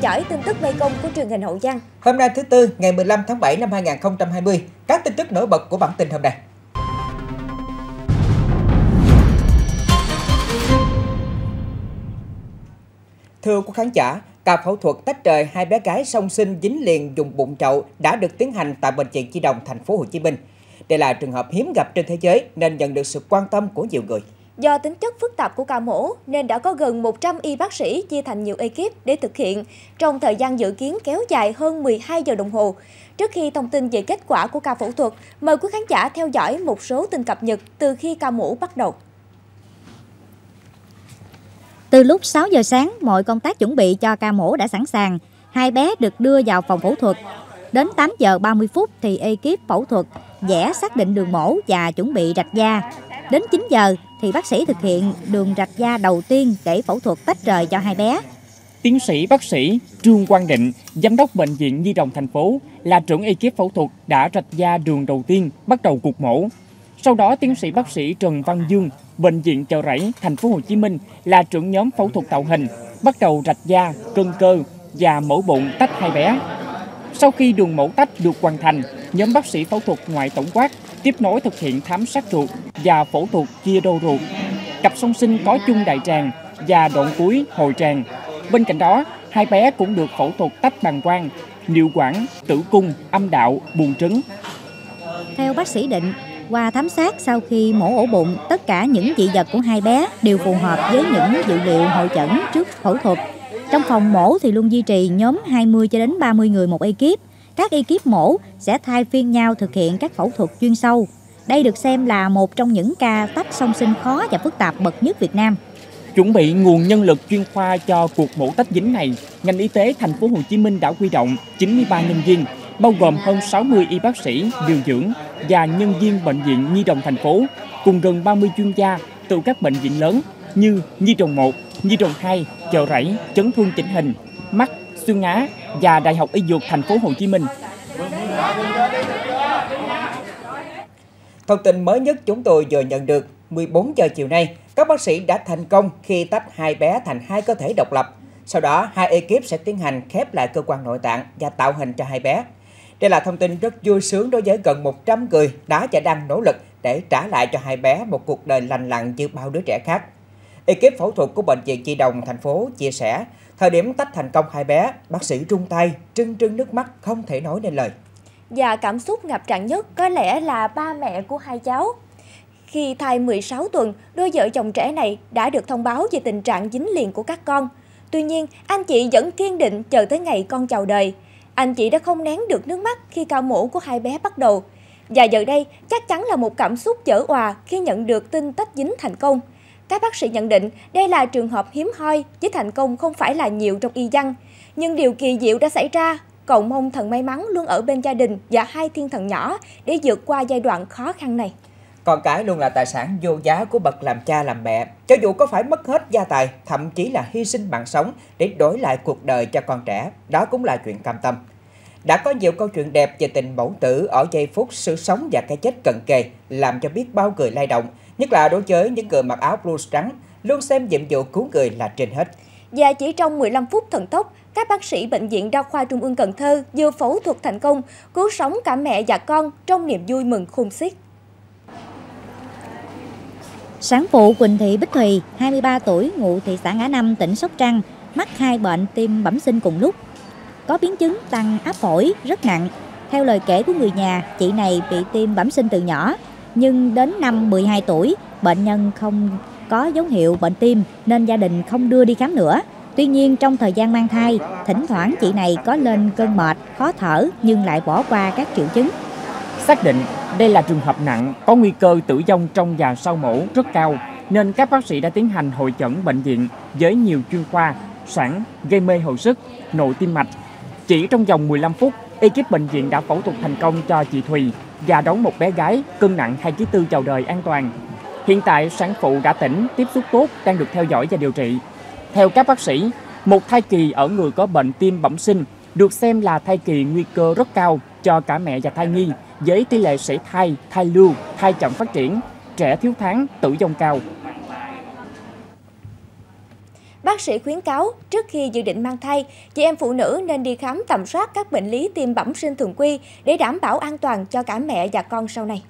dõi tin tức Mê Công của truyền hình Hậu Giang. Hôm nay thứ Tư, ngày 15 tháng 7 năm 2020, các tin tức nổi bật của bản tin hôm nay. Thưa quý khán giả, ca phẫu thuật tách rời hai bé gái song sinh dính liền dùng bụng chậu đã được tiến hành tại bệnh viện Chi Đồng, thành phố Hồ Chí Minh. Đây là trường hợp hiếm gặp trên thế giới nên nhận được sự quan tâm của nhiều người. Do tính chất phức tạp của ca mổ nên đã có gần 100 y bác sĩ chia thành nhiều ekip để thực hiện trong thời gian dự kiến kéo dài hơn 12 giờ đồng hồ. Trước khi thông tin về kết quả của ca phẫu thuật, mời quý khán giả theo dõi một số tin cập nhật từ khi ca mổ bắt đầu. Từ lúc 6 giờ sáng, mọi công tác chuẩn bị cho ca mổ đã sẵn sàng. Hai bé được đưa vào phòng phẫu thuật. Đến 8 giờ 30 phút thì ekip phẫu thuật vẽ xác định đường mổ và chuẩn bị rạch da. Đến 9 giờ thì bác sĩ thực hiện đường rạch da đầu tiên để phẫu thuật tách rời cho hai bé. Tiến sĩ bác sĩ Trương Quang Định, giám đốc bệnh viện Nhi đồng thành phố, là trưởng ekip phẫu thuật đã rạch da đường đầu tiên bắt đầu cuộc mổ. Sau đó tiến sĩ bác sĩ Trần Văn Dương, bệnh viện Chợ Rẫy, thành phố Hồ Chí Minh là trưởng nhóm phẫu thuật tạo hình, bắt đầu rạch da, cân cơ và mổ bụng tách hai bé. Sau khi đường mổ tách được hoàn thành, nhóm bác sĩ phẫu thuật ngoại tổng quát tiếp nối thực hiện thám sát ruột và phẫu thuật chia đôi ruột. Cặp song sinh có chung đại tràng và đoạn cuối hồi tràng. Bên cạnh đó, hai bé cũng được phẫu thuật tách bàng quang, niệu quản, tử cung, âm đạo, buồng trứng. Theo bác sĩ Định, qua thám sát sau khi mổ ổ bụng, tất cả những dị vật của hai bé đều phù hợp với những dữ liệu hội chẩn trước phẫu thuật. Trong phòng mổ thì luôn duy trì nhóm 20 cho đến 30 người một ekip. Các ekip mổ sẽ thay phiên nhau thực hiện các phẫu thuật chuyên sâu. Đây được xem là một trong những ca tách song sinh khó và phức tạp bậc nhất Việt Nam. Chuẩn bị nguồn nhân lực chuyên khoa cho cuộc mổ tách dính này, ngành y tế thành phố Hồ Chí Minh đã quy động 93 nhân viên, bao gồm hơn 60 y bác sĩ, điều dưỡng và nhân viên bệnh viện Nhi đồng thành phố, cùng gần 30 chuyên gia từ các bệnh viện lớn như Nhi đồng 1, Nhi đồng 2, Chợ Rẫy, Chấn thương chỉnh hình, mắt, xuyên Á và Đại học Y Dược thành phố Hồ Chí Minh. Thông tin mới nhất chúng tôi vừa nhận được 14 giờ chiều nay, các bác sĩ đã thành công khi tách hai bé thành hai cơ thể độc lập. Sau đó, hai ekip sẽ tiến hành khép lại cơ quan nội tạng và tạo hình cho hai bé. Đây là thông tin rất vui sướng đối với gần 100 người đã và đang nỗ lực để trả lại cho hai bé một cuộc đời lành lặn như bao đứa trẻ khác. Ekip phẫu thuật của Bệnh viện Chi Đồng thành phố chia sẻ, thời điểm tách thành công hai bé, bác sĩ rung tay, trưng trưng nước mắt không thể nói nên lời. Và cảm xúc ngập tràn nhất có lẽ là ba mẹ của hai cháu. Khi thai 16 tuần, đôi vợ chồng trẻ này đã được thông báo về tình trạng dính liền của các con. Tuy nhiên, anh chị vẫn kiên định chờ tới ngày con chào đời. Anh chị đã không nén được nước mắt khi ca mổ của hai bé bắt đầu. Và giờ đây chắc chắn là một cảm xúc chở hòa khi nhận được tin tách dính thành công. Các bác sĩ nhận định đây là trường hợp hiếm hoi, chứ thành công không phải là nhiều trong y văn. Nhưng điều kỳ diệu đã xảy ra, cầu mong thần may mắn luôn ở bên gia đình và hai thiên thần nhỏ để vượt qua giai đoạn khó khăn này. Con cái luôn là tài sản vô giá của bậc làm cha làm mẹ. Cho dù có phải mất hết gia tài, thậm chí là hy sinh mạng sống để đổi lại cuộc đời cho con trẻ, đó cũng là chuyện cam tâm. Đã có nhiều câu chuyện đẹp về tình mẫu tử ở giây phút sự sống và cái chết cận kề, làm cho biết bao người lay động, nhất là đối với những người mặc áo blues trắng, luôn xem nhiệm vụ cứu người là trên hết. Và chỉ trong 15 phút thần tốc, các bác sĩ Bệnh viện Đa khoa Trung ương Cần Thơ vừa phẫu thuật thành công, cứu sống cả mẹ và con trong niềm vui mừng khôn xiết. Sáng phụ Quỳnh Thị Bích Thùy, 23 tuổi, ngụ thị xã Ngã Năm, tỉnh Sóc Trăng, mắc hai bệnh tim bẩm sinh cùng lúc. Có biến chứng tăng áp phổi rất nặng. Theo lời kể của người nhà, chị này bị tim bẩm sinh từ nhỏ, nhưng đến năm 12 tuổi, bệnh nhân không có dấu hiệu bệnh tim nên gia đình không đưa đi khám nữa. Tuy nhiên trong thời gian mang thai, thỉnh thoảng chị này có lên cơn mệt, khó thở nhưng lại bỏ qua các triệu chứng. Xác định đây là trường hợp nặng, có nguy cơ tử vong trong và sau mổ rất cao, nên các bác sĩ đã tiến hành hội chẩn bệnh viện với nhiều chuyên khoa, sản, gây mê hồi sức, nội tim mạch. Chỉ trong vòng 15 phút, ekip bệnh viện đã phẫu thuật thành công cho chị Thùy và đón một bé gái cân nặng 2 kg tư chào đời an toàn. Hiện tại sản phụ đã tỉnh, tiếp xúc tốt, đang được theo dõi và điều trị. Theo các bác sĩ, một thai kỳ ở người có bệnh tim bẩm sinh được xem là thai kỳ nguy cơ rất cao cho cả mẹ và thai nhi với tỷ lệ sảy thai, thai lưu, thai chậm phát triển, trẻ thiếu tháng, tử vong cao. Bác sĩ khuyến cáo trước khi dự định mang thai, chị em phụ nữ nên đi khám tầm soát các bệnh lý tim bẩm sinh thường quy để đảm bảo an toàn cho cả mẹ và con sau này.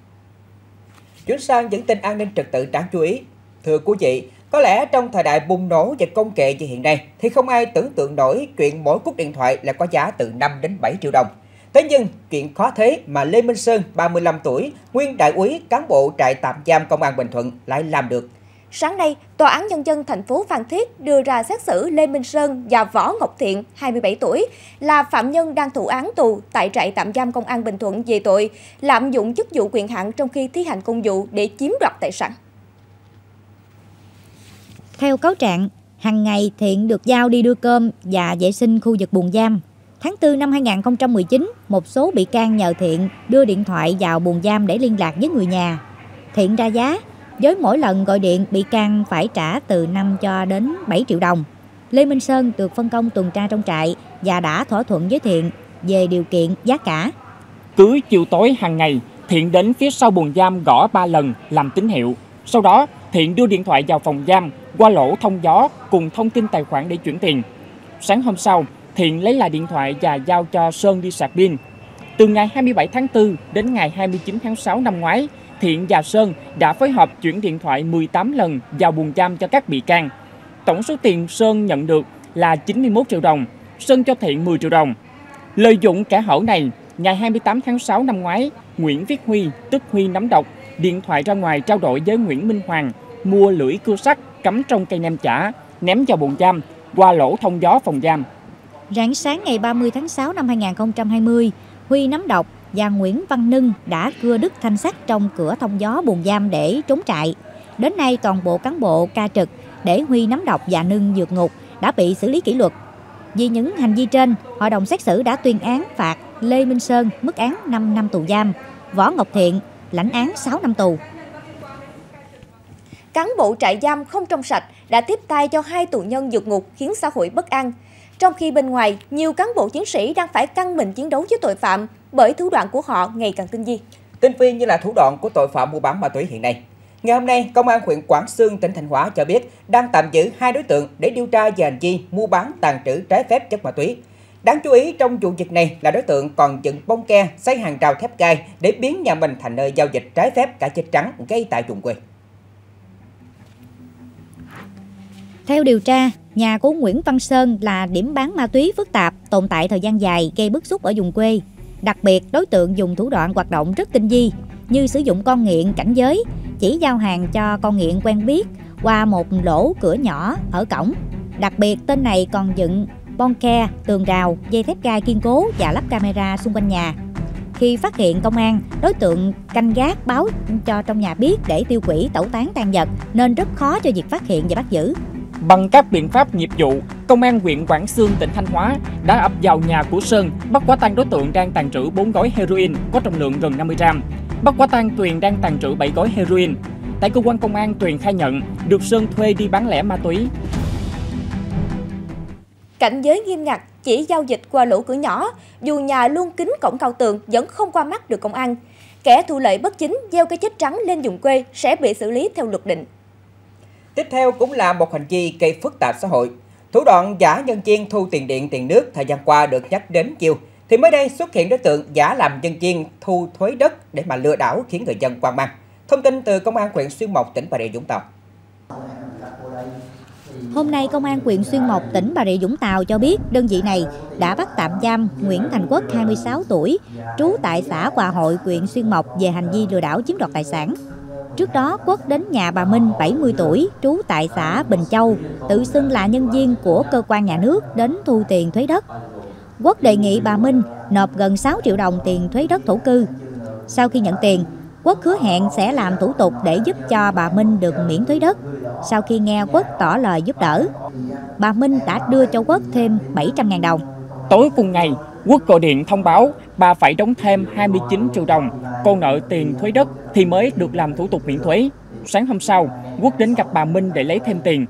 Chuyển sang những tin an ninh trật tự đáng chú ý. Thưa quý vị, có lẽ trong thời đại bùng nổ về công nghệ như hiện nay thì không ai tưởng tượng nổi chuyện mỗi cúp điện thoại là có giá từ 5 đến 7 triệu đồng. Thế nhưng, chuyện khó thế mà Lê Minh Sơn, 35 tuổi, nguyên đại úy cán bộ trại tạm giam công an Bình Thuận lại làm được. Sáng nay, Tòa án Nhân dân thành phố Phan Thiết đưa ra xét xử Lê Minh Sơn và Võ Ngọc Thiện, 27 tuổi, là phạm nhân đang thụ án tù tại trại tạm giam công an Bình Thuận về tội lạm dụng chức vụ quyền hạn trong khi thi hành công vụ để chiếm đoạt tài sản. Theo cáo trạng, hàng ngày Thiện được giao đi đưa cơm và vệ sinh khu vực buồng giam. Tháng 4 năm 2019, một số bị can nhờ Thiện đưa điện thoại vào buồng giam để liên lạc với người nhà. Thiện ra giá, với mỗi lần gọi điện bị can phải trả từ 5 cho đến 7 triệu đồng. Lê Minh Sơn được phân công tuần tra trong trại và đã thỏa thuận với Thiện về điều kiện giá cả. Cứ chiều tối hàng ngày, Thiện đến phía sau buồng giam gõ 3 lần làm tín hiệu. Sau đó, Thiện đưa điện thoại vào phòng giam qua lỗ thông gió cùng thông tin tài khoản để chuyển tiền. Sáng hôm sau, Thiện lấy lại điện thoại và giao cho Sơn đi sạc pin. Từ ngày 27 tháng 4 đến ngày 29 tháng 6 năm ngoái, Thiện và Sơn đã phối hợp chuyển điện thoại 18 lần vào buồng giam cho các bị can. Tổng số tiền Sơn nhận được là 91 triệu đồng, Sơn cho Thiện 10 triệu đồng. Lợi dụng kẻ hở này, ngày 28 tháng 6 năm ngoái, Nguyễn Viết Huy, tức Huy nắm độc, điện thoại ra ngoài trao đổi với Nguyễn Minh Hoàng, mua lưỡi cưa sắt cắm trong cây nem chả, ném vào buồng giam, qua lỗ thông gió phòng giam. Rạng sáng ngày 30 tháng 6 năm 2020, Huy nắm độc và Nguyễn Văn Nưng đã cưa đứt thanh sắt trong cửa thông gió buồng giam để trốn trại. Đến nay toàn bộ cán bộ ca trực để Huy nắm độc và Nưng vượt ngục đã bị xử lý kỷ luật. Vì những hành vi trên, hội đồng xét xử đã tuyên án phạt Lê Minh Sơn mức án 5 năm tù giam, Võ Ngọc Thiện lãnh án 6 năm tù. Cán bộ trại giam không trong sạch đã tiếp tay cho hai tù nhân vượt ngục khiến xã hội bất an. Trong khi bên ngoài, nhiều cán bộ chiến sĩ đang phải căng mình chiến đấu với tội phạm bởi thủ đoạn của họ ngày càng tinh vi. Tinh vi như là thủ đoạn của tội phạm mua bán ma túy hiện nay. Ngày hôm nay, Công an huyện Quảng Sương, tỉnh Thanh Hóa cho biết đang tạm giữ hai đối tượng để điều tra về hành vi mua bán tàn trữ trái phép chất ma túy. Đáng chú ý trong vụ việc này là đối tượng còn dựng bông ke, xây hàng rào thép gai để biến nhà mình thành nơi giao dịch trái phép cả chết trắng gây tại vùng quê. Theo điều tra, nhà của Nguyễn Văn Sơn là điểm bán ma túy phức tạp, tồn tại thời gian dài gây bức xúc ở vùng quê. Đặc biệt, đối tượng dùng thủ đoạn hoạt động rất tinh vi, như sử dụng con nghiện cảnh giới, chỉ giao hàng cho con nghiện quen biết qua một lỗ cửa nhỏ ở cổng. Đặc biệt, tên này còn dựng bon ke, tường rào, dây thép gai kiên cố và lắp camera xung quanh nhà. Khi phát hiện công an, đối tượng canh gác báo cho trong nhà biết để tiêu quỷ tẩu tán tan vật nên rất khó cho việc phát hiện và bắt giữ. Bằng các biện pháp nghiệp vụ, Công an huyện Quảng Sương, tỉnh Thanh Hóa đã ập vào nhà của Sơn, bắt quả tang đối tượng đang tàn trữ 4 gói heroin có trọng lượng gần 50 gram. Bắt quả tang Tuyền đang tàn trữ 7 gói heroin. Tại cơ quan công an, Tuyền khai nhận được Sơn thuê đi bán lẻ ma túy. Cảnh giới nghiêm ngặt, chỉ giao dịch qua lỗ cửa nhỏ, dù nhà luôn kín cổng cao tường vẫn không qua mắt được công an. Kẻ thu lợi bất chính gieo cái chết trắng lên vùng quê sẽ bị xử lý theo luật định. Tiếp theo cũng là một hành vi gây phức tạp xã hội. Thủ đoạn giả nhân viên thu tiền điện tiền nước thời gian qua được nhắc đến nhiều. Thì mới đây xuất hiện đối tượng giả làm nhân viên thu thuế đất để mà lừa đảo khiến người dân quan mang. Thông tin từ Công an huyện Xuyên Mộc, tỉnh Bà Rịa Vũng Tàu. Hôm nay, Công an huyện Xuyên Mộc, tỉnh Bà Rịa Vũng Tàu cho biết đơn vị này đã bắt tạm giam Nguyễn Thành Quốc, 26 tuổi, trú tại xã Hòa Hội, huyện Xuyên Mộc về hành vi lừa đảo chiếm đoạt tài sản. Trước đó, Quốc đến nhà bà Minh, 70 tuổi, trú tại xã Bình Châu, tự xưng là nhân viên của cơ quan nhà nước đến thu tiền thuế đất. Quốc đề nghị bà Minh nộp gần 6 triệu đồng tiền thuế đất thổ cư. Sau khi nhận tiền, Quốc hứa hẹn sẽ làm thủ tục để giúp cho bà Minh được miễn thuế đất. Sau khi nghe Quốc tỏ lời giúp đỡ, bà Minh đã đưa cho Quốc thêm 700.000 đồng. Tối cùng ngày, Quốc gọi điện thông báo bà phải đóng thêm 29 triệu đồng, còn nợ tiền thuế đất thì mới được làm thủ tục miễn thuế. Sáng hôm sau, Quốc đến gặp bà Minh để lấy thêm tiền.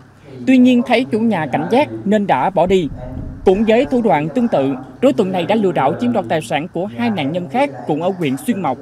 Tuy nhiên thấy chủ nhà cảnh giác nên đã bỏ đi. Cũng với thủ đoạn tương tự, đối tượng này đã lừa đảo chiếm đoạt tài sản của hai nạn nhân khác cùng ở huyện Xuyên Mộc.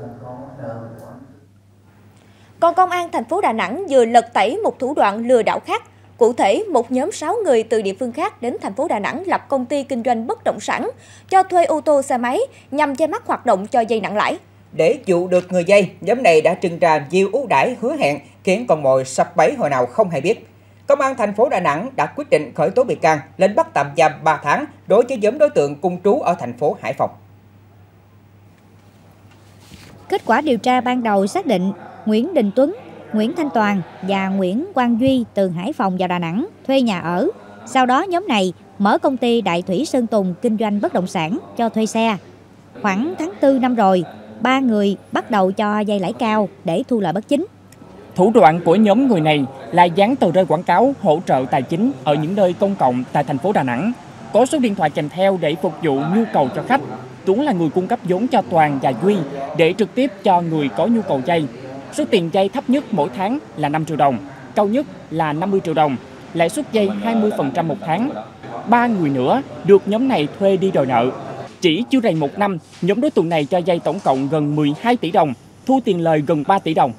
Còn công an thành phố Đà Nẵng vừa lật tẩy một thủ đoạn lừa đảo khác. Cụ thể, một nhóm 6 người từ địa phương khác đến thành phố Đà Nẵng lập công ty kinh doanh bất động sản, cho thuê ô tô xe máy nhằm che mắt hoạt động cho dây nặng lãi. Để dụ được người dây, nhóm này đã trưng ra nhiều ưu đãi hứa hẹn khiến con mồi sập bẫy hồi nào không hay biết. Công an thành phố Đà Nẵng đã quyết định khởi tố bị can, lệnh bắt tạm giam 3 tháng đối với nhóm đối tượng cung trú ở thành phố Hải Phòng. Kết quả điều tra ban đầu xác định Nguyễn Đình Tuấn, Nguyễn Thanh Toàn và Nguyễn Quang Duy từ Hải Phòng vào Đà Nẵng thuê nhà ở. Sau đó nhóm này mở công ty Đại Thủy Sơn Tùng kinh doanh bất động sản cho thuê xe. Khoảng tháng 4 năm rồi, ba người bắt đầu cho dây lãi cao để thu lợi bất chính. Thủ đoạn của nhóm người này là dán tờ rơi quảng cáo hỗ trợ tài chính ở những nơi công cộng tại thành phố Đà Nẵng. Có số điện thoại kèm theo để phục vụ nhu cầu cho khách. Tuấn là người cung cấp vốn cho Toàn và Duy để trực tiếp cho người có nhu cầu dây. Số tiền dây thấp nhất mỗi tháng là 5 triệu đồng, cao nhất là 50 triệu đồng, lãi suất dây 20% một tháng. Ba người nữa được nhóm này thuê đi đòi nợ. Chỉ chưa đầy một năm, nhóm đối tượng này cho dây tổng cộng gần 12 tỷ đồng, thu tiền lời gần 3 tỷ đồng.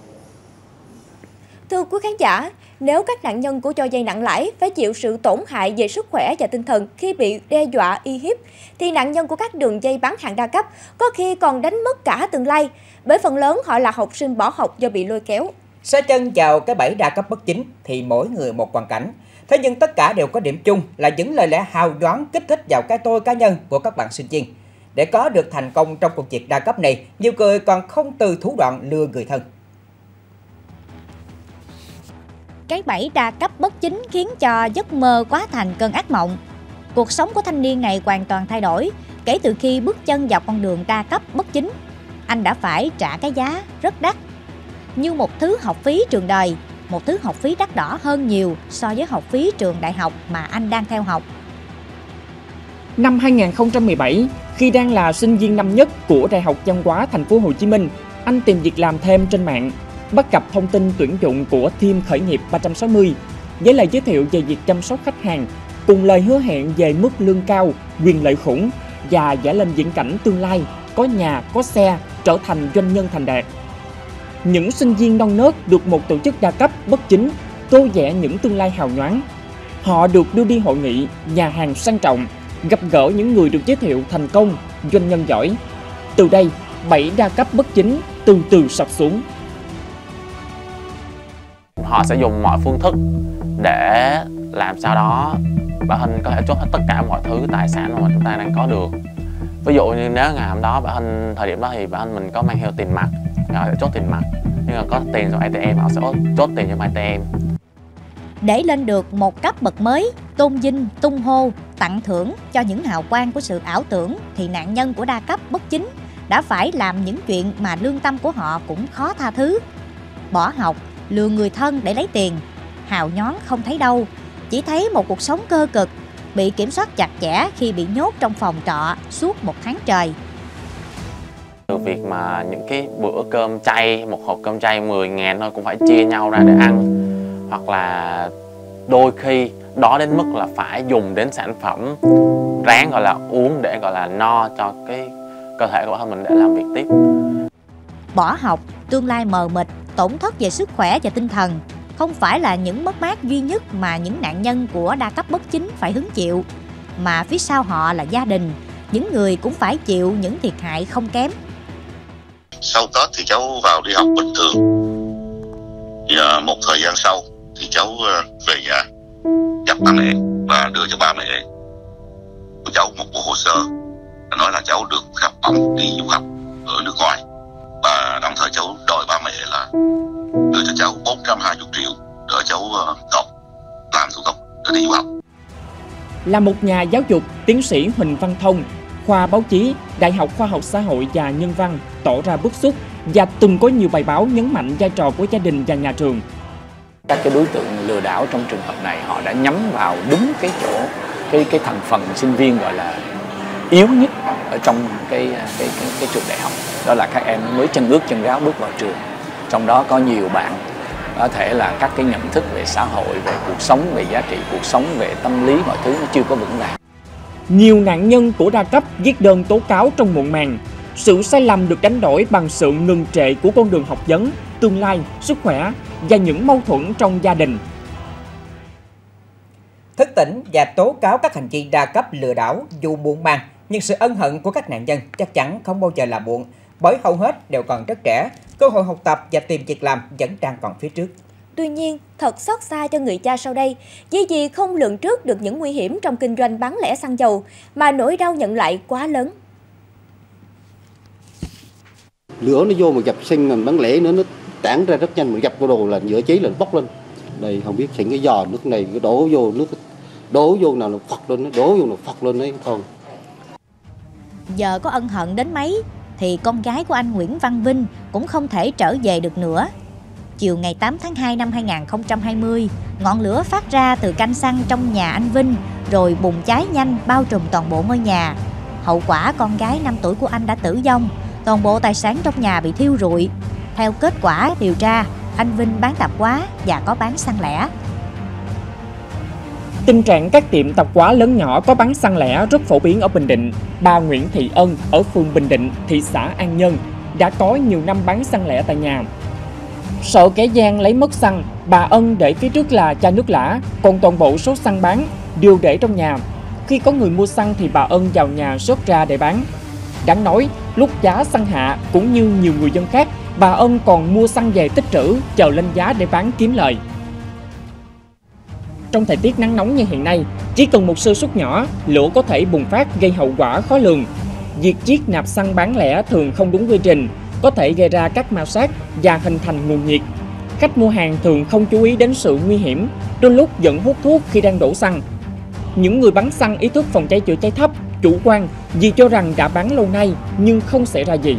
Thưa quý khán giả, nếu các nạn nhân của cho dây nặng lãi phải chịu sự tổn hại về sức khỏe và tinh thần khi bị đe dọa y hiếp, thì nạn nhân của các đường dây bán hàng đa cấp có khi còn đánh mất cả tương lai, bởi phần lớn họ là học sinh bỏ học do bị lôi kéo. Xa chân vào cái bẫy đa cấp bất chính thì mỗi người một hoàn cảnh. Thế nhưng tất cả đều có điểm chung là những lời lẽ hào nhoáng kích thích vào cái tôi cá nhân của các bạn sinh viên. Để có được thành công trong cuộc việc đa cấp này, nhiều người còn không từ thủ đoạn lừa người thân. Cái bẫy đa cấp bất chính khiến cho giấc mơ quá thành cơn ác mộng. Cuộc sống của thanh niên này hoàn toàn thay đổi kể từ khi bước chân vào con đường đa cấp bất chính. Anh đã phải trả cái giá rất đắt như một thứ học phí trường đời, một thứ học phí đắt đỏ hơn nhiều so với học phí trường đại học mà anh đang theo học. Năm 2017, khi đang là sinh viên năm nhất của Đại học Văn hóa Thành phố Hồ Chí Minh, anh tìm việc làm thêm trên mạng bắt gặp thông tin tuyển dụng của team khởi nghiệp 360 với lời giới thiệu về việc chăm sóc khách hàng cùng lời hứa hẹn về mức lương cao, quyền lợi khủng và vẽ lên viễn cảnh tương lai có nhà, có xe, trở thành doanh nhân thành đạt. Những sinh viên non nớt được một tổ chức đa cấp bất chính tô vẽ những tương lai hào nhoáng. Họ được đưa đi hội nghị, nhà hàng sang trọng, gặp gỡ những người được giới thiệu thành công, doanh nhân giỏi. Từ đây, bảy đa cấp bất chính từ từ sập xuống họ sẽ dùng mọi phương thức để làm sao đó. Bản thân có thể chốt hết tất cả mọi thứ, tài sản mà chúng ta đang có được. Ví dụ như nếu ngày hôm đó bản thân, thời điểm đó thì bản thân mình có mang theo tiền mặt họ sẽ chốt tiền mặt. Nhưng mà có tiền trong ATM họ sẽ chốt tiền trong ATM để lên được một cấp bậc mới, tôn vinh, tung hô, tặng thưởng cho những hào quang của sự ảo tưởng thì nạn nhân của đa cấp bất chính đã phải làm những chuyện mà lương tâm của họ cũng khó tha thứ. Bỏ học lừa người thân để lấy tiền. Hào nhón không thấy đâu, chỉ thấy một cuộc sống cơ cực, bị kiểm soát chặt chẽ khi bị nhốt trong phòng trọ suốt một tháng trời. Từ việc mà những cái bữa cơm chay, một hộp cơm chay 10 ngàn thôi cũng phải chia nhau ra để ăn Hoặc là đôi khi đó đến mức là phải dùng đến sản phẩm ráng gọi là uống để gọi là no cho cái cơ thể của bản thân mình để làm việc tiếp Bỏ học, tương lai mờ mịt tổn thất về sức khỏe và tinh thần không phải là những mất mát duy nhất mà những nạn nhân của đa cấp bất chính phải hứng chịu, mà phía sau họ là gia đình, những người cũng phải chịu những thiệt hại không kém. Sau Tết thì cháu vào đi học bình thường. và một thời gian sau thì cháu ờ, về nhà gặp ba mẹ và đưa cho ba mẹ của cháu một bộ hồ sơ nói là cháu được học bổng đi du học ở nước ngoài và đồng thời cháu đòi ba mẹ là đưa cho cháu 420 triệu để cháu uh, nộp làm thủ tục để đi du học. Là một nhà giáo dục, tiến sĩ Huỳnh Văn Thông, khoa báo chí, Đại học Khoa học Xã hội và Nhân văn tỏ ra bức xúc và từng có nhiều bài báo nhấn mạnh vai trò của gia đình và nhà trường. Các cái đối tượng lừa đảo trong trường hợp này họ đã nhắm vào đúng cái chỗ cái cái thành phần sinh viên gọi là yếu nhất ở trong cái cái cái, cái trường đại học đó là các em mới chân ướt chân ráo bước vào trường. Trong đó có nhiều bạn có thể là các cái nhận thức về xã hội về cuộc sống về giá trị cuộc sống về tâm lý mọi thứ nó chưa có vững vàng. Nhiều nạn nhân của đa cấp viết đơn tố cáo trong muộn màng. Sự sai lầm được đánh đổi bằng sự ngừng trệ của con đường học vấn tương lai sức khỏe và những mâu thuẫn trong gia đình. Thức tỉnh và tố cáo các hành vi đa cấp lừa đảo dù muộn màng, nhưng sự ân hận của các nạn nhân chắc chắn không bao giờ là muộn, bởi hầu hết đều còn rất trẻ, cơ hội học tập và tìm việc làm vẫn đang còn phía trước. Tuy nhiên, thật xót xa cho người cha sau đây, vì không lường trước được những nguy hiểm trong kinh doanh bán lẻ xăng dầu, mà nỗi đau nhận lại quá lớn. Lửa nó vô mà gặp xăng bán lẻ nữa nó tản ra rất nhanh, mà gặp cái đồ là giữa cháy là bốc lên. Đây không biết xịn cái giò nước này cái đổ vô nước đổ vô nào nó phật lên, nó đổ vô nó phật lên đấy con. Giờ có ân hận đến mấy thì con gái của anh Nguyễn Văn Vinh cũng không thể trở về được nữa. Chiều ngày 8 tháng 2 năm 2020, ngọn lửa phát ra từ canh xăng trong nhà anh Vinh rồi bùng cháy nhanh bao trùm toàn bộ ngôi nhà. Hậu quả con gái 5 tuổi của anh đã tử vong, toàn bộ tài sản trong nhà bị thiêu rụi. Theo kết quả điều tra, anh Vinh bán tạp hóa và có bán xăng lẻ. Tình trạng các tiệm tạp hóa lớn nhỏ có bán xăng lẻ rất phổ biến ở Bình Định. Bà Nguyễn Thị Ân ở phường Bình Định, thị xã An Nhơn đã có nhiều năm bán xăng lẻ tại nhà. Sợ kẻ gian lấy mất xăng, bà Ân để phía trước là chai nước lã, còn toàn bộ số xăng bán đều để trong nhà. Khi có người mua xăng thì bà Ân vào nhà xuất ra để bán. Đáng nói, lúc giá xăng hạ cũng như nhiều người dân khác, bà Ân còn mua xăng về tích trữ, chờ lên giá để bán kiếm lời. Trong thời tiết nắng nóng như hiện nay, chỉ cần một sơ suất nhỏ, lửa có thể bùng phát gây hậu quả khó lường. Việc chiết nạp xăng bán lẻ thường không đúng quy trình, có thể gây ra các màu sắc và hình thành nguồn nhiệt. Khách mua hàng thường không chú ý đến sự nguy hiểm, đôi lúc dẫn hút thuốc khi đang đổ xăng. Những người bán xăng ý thức phòng cháy chữa cháy thấp, chủ quan vì cho rằng đã bán lâu nay nhưng không xảy ra gì.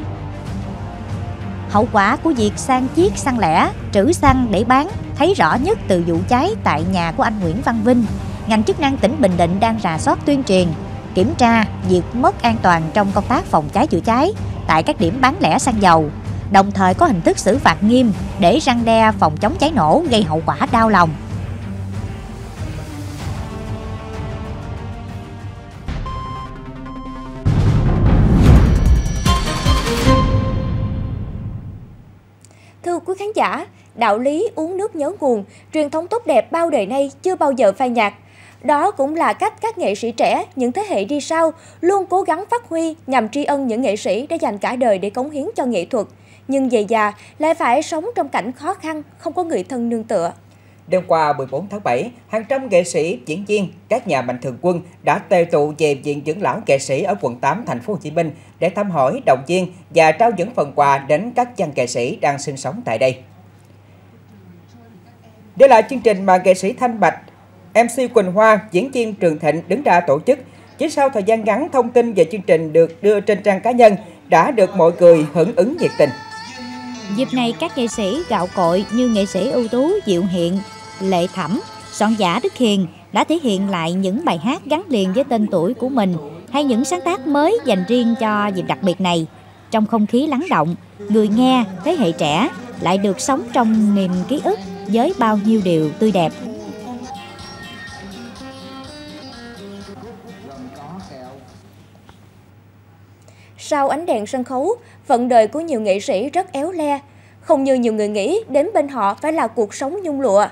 Hậu quả của việc sang chiết xăng lẻ, trữ xăng để bán thấy rõ nhất từ vụ cháy tại nhà của anh Nguyễn Văn Vinh. Ngành chức năng tỉnh Bình Định đang rà soát tuyên truyền, kiểm tra việc mất an toàn trong công tác phòng cháy chữa cháy tại các điểm bán lẻ xăng dầu, đồng thời có hình thức xử phạt nghiêm để răng đe phòng chống cháy nổ gây hậu quả đau lòng. Thưa quý khán giả, đạo lý uống nước nhớ nguồn, truyền thống tốt đẹp bao đời nay chưa bao giờ phai nhạt. Đó cũng là cách các nghệ sĩ trẻ, những thế hệ đi sau luôn cố gắng phát huy nhằm tri ân những nghệ sĩ đã dành cả đời để cống hiến cho nghệ thuật. Nhưng về già lại phải sống trong cảnh khó khăn, không có người thân nương tựa. Đêm qua 14 tháng 7, hàng trăm nghệ sĩ, diễn viên, các nhà mạnh thường quân đã tề tụ về Viện Dưỡng lão nghệ sĩ ở quận 8 thành phố Hồ Chí Minh để thăm hỏi, động viên và trao những phần quà đến các dân nghệ sĩ đang sinh sống tại đây. Đây là chương trình mà nghệ sĩ Thanh Bạch, MC Quỳnh Hoa, diễn viên Trường Thịnh đứng ra tổ chức. Chỉ sau thời gian ngắn, thông tin về chương trình được đưa trên trang cá nhân đã được mọi người hưởng ứng nhiệt tình. Dịp này các nghệ sĩ gạo cội như nghệ sĩ ưu tú Diệu Hiện, Lệ Thẩm, soạn giả Đức Hiền đã thể hiện lại những bài hát gắn liền với tên tuổi của mình hay những sáng tác mới dành riêng cho dịp đặc biệt này. Trong không khí lắng động, người nghe, thế hệ trẻ lại được sống trong niềm ký ức với bao nhiêu điều tươi đẹp. Sau ánh đèn sân khấu, vận đời của nhiều nghệ sĩ rất éo le. Không như nhiều người nghĩ đến bên họ phải là cuộc sống nhung lụa.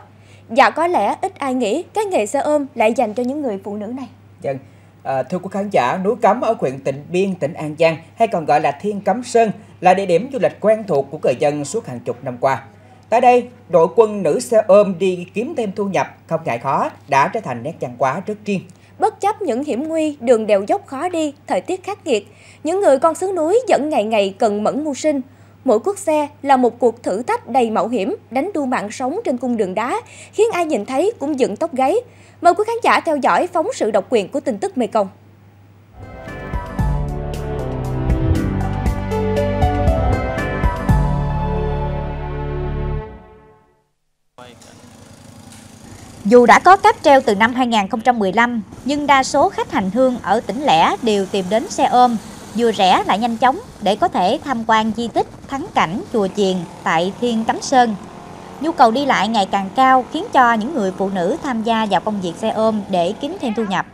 Dạ có lẽ ít ai nghĩ cái nghề xe ôm lại dành cho những người phụ nữ này. Dân, à, thưa quý khán giả, núi Cấm ở huyện Tịnh Biên, tỉnh An Giang hay còn gọi là Thiên Cấm Sơn là địa điểm du lịch quen thuộc của người dân suốt hàng chục năm qua. Tại đây, đội quân nữ xe ôm đi kiếm thêm thu nhập không ngại khó đã trở thành nét văn hóa rất riêng. Bất chấp những hiểm nguy, đường đèo dốc khó đi, thời tiết khắc nghiệt, những người con xứ núi vẫn ngày ngày cần mẫn mưu sinh. Mỗi cuốc xe là một cuộc thử thách đầy mạo hiểm, đánh đua mạng sống trên cung đường đá, khiến ai nhìn thấy cũng dựng tóc gáy. Mời quý khán giả theo dõi phóng sự độc quyền của tin tức Mekong. Dù đã có cáp treo từ năm 2015, nhưng đa số khách hành hương ở tỉnh lẻ đều tìm đến xe ôm, vừa rẻ lại nhanh chóng để có thể tham quan di tích thắng cảnh chùa chiền tại Thiên Cấm Sơn. Nhu cầu đi lại ngày càng cao khiến cho những người phụ nữ tham gia vào công việc xe ôm để kiếm thêm thu nhập.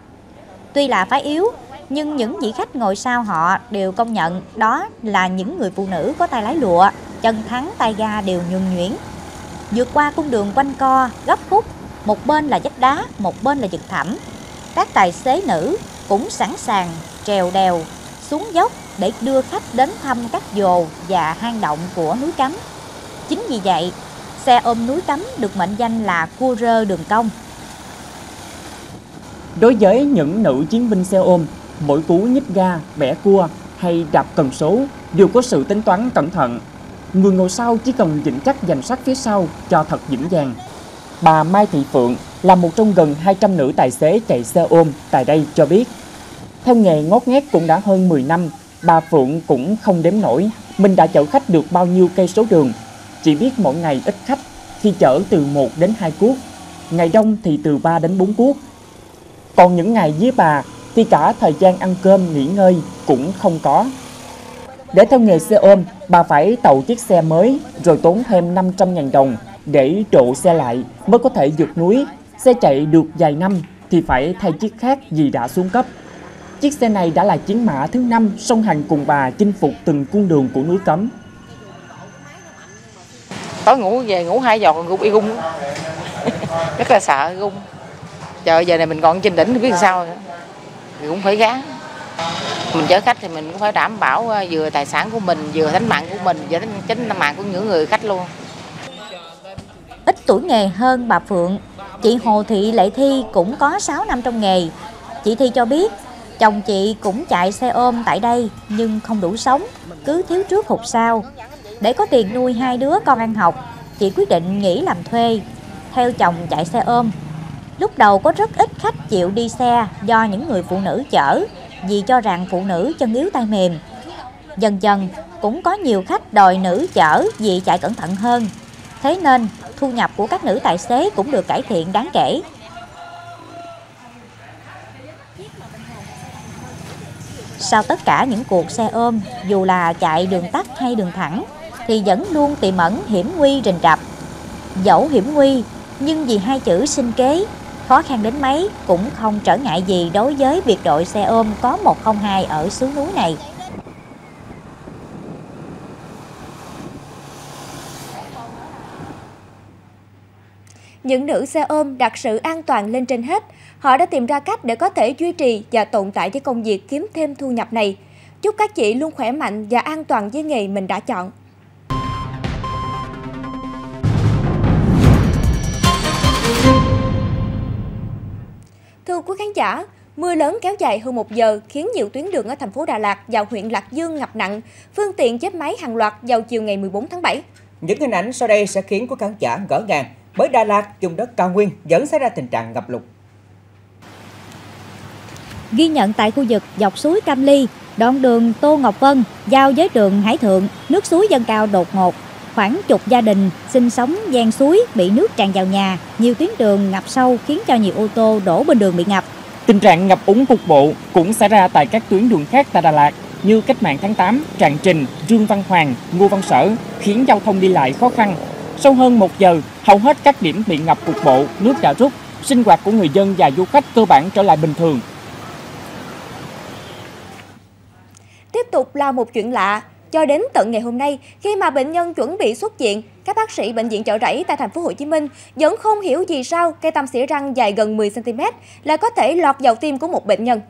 Tuy là phái yếu, nhưng những vị khách ngồi sau họ đều công nhận đó là những người phụ nữ có tay lái lụa, chân thắng tay ga đều nhuần nhuyễn. Vượt qua cung đường quanh co, gấp khúc, một bên là vách đá, một bên là vực thẳm. Các tài xế nữ cũng sẵn sàng trèo đèo xuống dốc để đưa khách đến thăm các dồ và hang động của núi Cấm. Chính vì vậy, xe ôm núi Cấm được mệnh danh là cua rơ đường cong. Đối với những nữ chiến binh xe ôm, mỗi cú nhích ga, bẻ cua hay đạp cần số đều có sự tính toán cẩn thận. Người ngồi sau chỉ cần vững chắc dành sát phía sau cho thật vững vàng. Bà Mai Thị Phượng là một trong gần 200 nữ tài xế chạy xe ôm tại đây cho biết. Theo nghề ngót nghét cũng đã hơn 10 năm, bà Phượng cũng không đếm nổi mình đã chở khách được bao nhiêu cây số đường. Chỉ biết mỗi ngày ít khách khi chở từ 1 đến 2 cuốc, ngày đông thì từ 3 đến 4 cuốc. Còn những ngày với bà thì cả thời gian ăn cơm nghỉ ngơi cũng không có. Để theo nghề xe ôm, bà phải tậu chiếc xe mới rồi tốn thêm 500.000 đồng để trộ xe lại mới có thể vượt núi. Xe chạy được vài năm thì phải thay chiếc khác vì đã xuống cấp. Chiếc xe này đã là chiến mã thứ năm song hành cùng bà chinh phục từng cung đường của núi cấm. Tối ngủ về ngủ hai giọt còn bị y gung. Rất là sợ gung. Trời giờ này mình còn trên đỉnh thì biết làm sao nữa. Thì cũng phải gán. Mình chở khách thì mình cũng phải đảm bảo à, vừa tài sản của mình, vừa tính mạng của mình, vừa tính tính mạng của những người khách luôn. Ít tuổi nghề hơn bà Phượng, chị Hồ Thị Lệ Thi cũng có 6 năm trong nghề. Chị Thi cho biết Chồng chị cũng chạy xe ôm tại đây nhưng không đủ sống, cứ thiếu trước hụt sau. Để có tiền nuôi hai đứa con ăn học, chị quyết định nghỉ làm thuê, theo chồng chạy xe ôm. Lúc đầu có rất ít khách chịu đi xe do những người phụ nữ chở vì cho rằng phụ nữ chân yếu tay mềm. Dần dần cũng có nhiều khách đòi nữ chở vì chạy cẩn thận hơn. Thế nên thu nhập của các nữ tài xế cũng được cải thiện đáng kể. Sau tất cả những cuộc xe ôm, dù là chạy đường tắt hay đường thẳng, thì vẫn luôn tiềm ẩn hiểm nguy rình rập. Dẫu hiểm nguy, nhưng vì hai chữ sinh kế, khó khăn đến mấy cũng không trở ngại gì đối với biệt đội xe ôm có 102 ở xứ núi này. Những nữ xe ôm đặt sự an toàn lên trên hết. Họ đã tìm ra cách để có thể duy trì và tồn tại với công việc kiếm thêm thu nhập này. Chúc các chị luôn khỏe mạnh và an toàn với nghề mình đã chọn. Thưa quý khán giả, mưa lớn kéo dài hơn một giờ khiến nhiều tuyến đường ở thành phố Đà Lạt và huyện Lạc Dương ngập nặng, phương tiện chết máy hàng loạt vào chiều ngày 14 tháng 7. Những hình ảnh sau đây sẽ khiến quý khán giả ngỡ ngàng bởi Đà Lạt, vùng đất cao nguyên vẫn xảy ra tình trạng ngập lụt. Ghi nhận tại khu vực dọc suối Cam Ly, đoạn đường Tô Ngọc Vân giao với đường Hải Thượng, nước suối dâng cao đột ngột. Khoảng chục gia đình sinh sống gian suối bị nước tràn vào nhà, nhiều tuyến đường ngập sâu khiến cho nhiều ô tô đổ bên đường bị ngập. Tình trạng ngập úng cục bộ cũng xảy ra tại các tuyến đường khác tại Đà Lạt như Cách mạng tháng 8, Tràng Trình, Dương Văn Hoàng, Ngô Văn Sở khiến giao thông đi lại khó khăn. Sau hơn một giờ, hầu hết các điểm bị ngập cục bộ, nước đã rút, sinh hoạt của người dân và du khách cơ bản trở lại bình thường. Tiếp tục là một chuyện lạ. Cho đến tận ngày hôm nay, khi mà bệnh nhân chuẩn bị xuất viện, các bác sĩ bệnh viện chợ rẫy tại thành phố Hồ Chí Minh vẫn không hiểu gì sao cây tăm xỉa răng dài gần 10 cm lại có thể lọt vào tim của một bệnh nhân.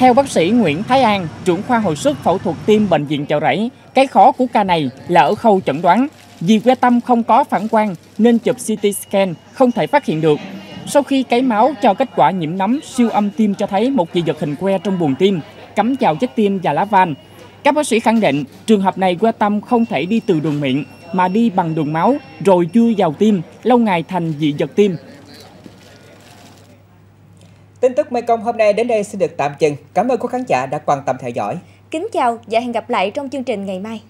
Theo bác sĩ Nguyễn Thái An, trưởng khoa hồi sức phẫu thuật tim bệnh viện chợ rẫy, cái khó của ca này là ở khâu chẩn đoán. Vì que tâm không có phản quang nên chụp CT scan không thể phát hiện được. Sau khi cấy máu cho kết quả nhiễm nấm siêu âm tim cho thấy một dị vật hình que trong buồng tim, cắm vào chất tim và lá van. Các bác sĩ khẳng định trường hợp này que tâm không thể đi từ đường miệng mà đi bằng đường máu rồi chui vào tim, lâu ngày thành dị vật tim. Tin tức Mekong hôm nay đến đây xin được tạm dừng. Cảm ơn quý khán giả đã quan tâm theo dõi. Kính chào và hẹn gặp lại trong chương trình ngày mai.